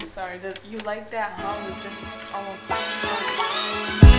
I'm sorry. The, you like that hum is just almost.